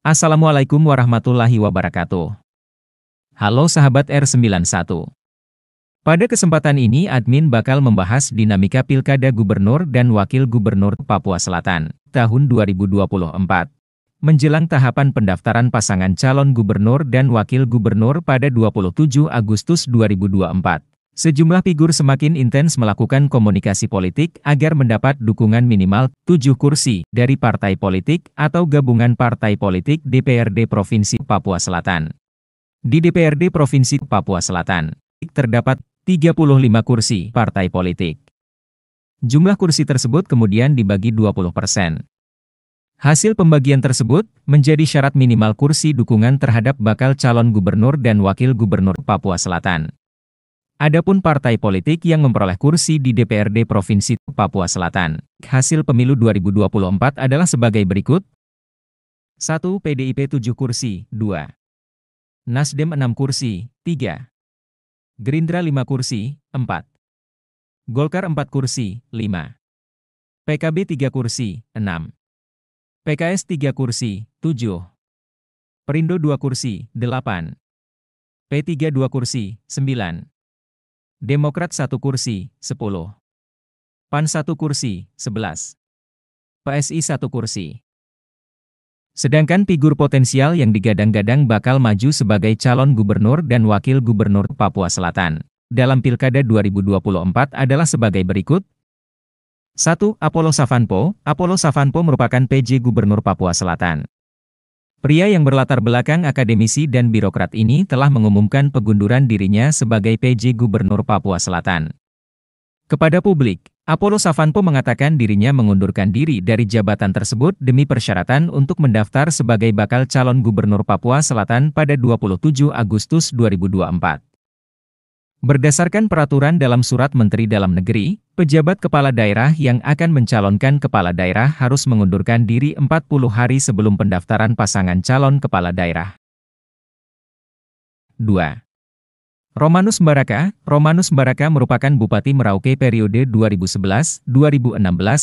Assalamualaikum warahmatullahi wabarakatuh. Halo sahabat R91. Pada kesempatan ini admin bakal membahas dinamika Pilkada Gubernur dan Wakil Gubernur Papua Selatan tahun 2024. Menjelang tahapan pendaftaran pasangan calon gubernur dan wakil gubernur pada 27 Agustus 2024. Sejumlah figur semakin intens melakukan komunikasi politik agar mendapat dukungan minimal tujuh kursi dari partai politik atau gabungan partai politik DPRD Provinsi Papua Selatan. Di DPRD Provinsi Papua Selatan, terdapat 35 kursi partai politik. Jumlah kursi tersebut kemudian dibagi 20 persen. Hasil pembagian tersebut menjadi syarat minimal kursi dukungan terhadap bakal calon gubernur dan wakil gubernur Papua Selatan. Adapun partai politik yang memperoleh kursi di DPRD Provinsi Papua Selatan, hasil pemilu 2024 adalah sebagai berikut. 1. PDIP 7 kursi, 2. Nasdem 6 kursi, 3. Gerindra 5 kursi, 4. Golkar 4 kursi, 5. PKB 3 kursi, 6. PKS 3 kursi, 7. Perindo 2 kursi, 8. P3 2 kursi, 9. Demokrat satu kursi, 10. PAN satu kursi, 11. PSI satu kursi. Sedangkan figur potensial yang digadang-gadang bakal maju sebagai calon gubernur dan wakil gubernur Papua Selatan dalam Pilkada 2024 adalah sebagai berikut. 1. Apollo Savanpo Apollo Savanpo merupakan PJ Gubernur Papua Selatan. Pria yang berlatar belakang akademisi dan birokrat ini telah mengumumkan pengunduran dirinya sebagai PJ Gubernur Papua Selatan. Kepada publik, Apollo Savanpo mengatakan dirinya mengundurkan diri dari jabatan tersebut demi persyaratan untuk mendaftar sebagai bakal calon gubernur Papua Selatan pada 27 Agustus 2024. Berdasarkan peraturan dalam Surat Menteri Dalam Negeri, pejabat kepala daerah yang akan mencalonkan kepala daerah harus mengundurkan diri 40 hari sebelum pendaftaran pasangan calon kepala daerah. 2. Romanus Baraka Romanus Baraka merupakan Bupati Merauke periode 2011, 2016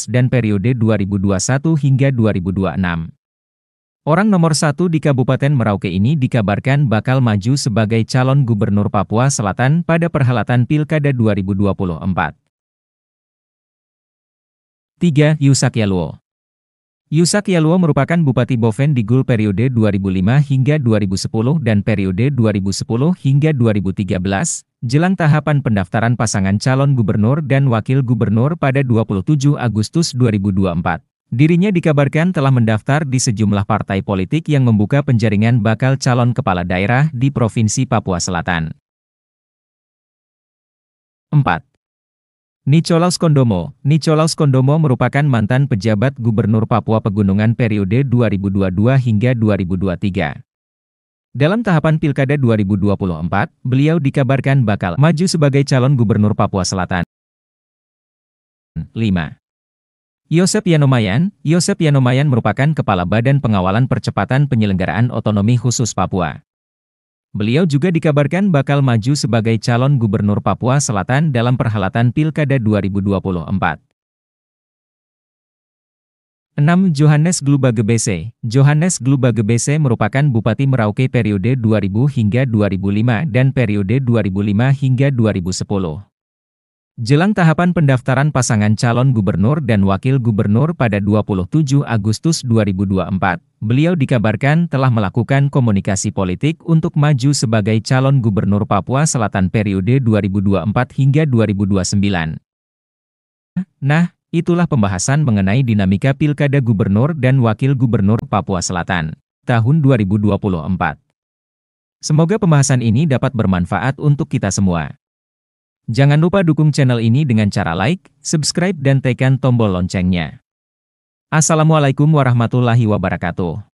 dan periode 2021 hingga 2026. Orang nomor satu di Kabupaten Merauke ini dikabarkan bakal maju sebagai calon gubernur Papua Selatan pada perhelatan Pilkada 2024. 3. Yusak Yaluo Yusak Yaluo merupakan Bupati Boven di Gul periode 2005 hingga 2010 dan periode 2010 hingga 2013, jelang tahapan pendaftaran pasangan calon gubernur dan wakil gubernur pada 27 Agustus 2024. Dirinya dikabarkan telah mendaftar di sejumlah partai politik yang membuka penjaringan bakal calon kepala daerah di Provinsi Papua Selatan. 4. Nicolaus Kondomo Nicolaus Kondomo merupakan mantan pejabat Gubernur Papua Pegunungan periode 2022 hingga 2023. Dalam tahapan Pilkada 2024, beliau dikabarkan bakal maju sebagai calon Gubernur Papua Selatan. 5. Yosep Yanomayan, Yosep Yanomayan merupakan Kepala Badan Pengawalan Percepatan Penyelenggaraan Otonomi Khusus Papua. Beliau juga dikabarkan bakal maju sebagai calon gubernur Papua Selatan dalam perhelatan Pilkada 2024. 6. Johannes Glubagebese Johannes Glubagebese merupakan Bupati Merauke periode 2000 hingga 2005 dan periode 2005 hingga 2010. Jelang tahapan pendaftaran pasangan calon gubernur dan wakil gubernur pada 27 Agustus 2024, beliau dikabarkan telah melakukan komunikasi politik untuk maju sebagai calon gubernur Papua Selatan periode 2024 hingga 2029. Nah, itulah pembahasan mengenai dinamika Pilkada Gubernur dan Wakil Gubernur Papua Selatan tahun 2024. Semoga pembahasan ini dapat bermanfaat untuk kita semua. Jangan lupa dukung channel ini dengan cara like, subscribe dan tekan tombol loncengnya. Assalamualaikum warahmatullahi wabarakatuh.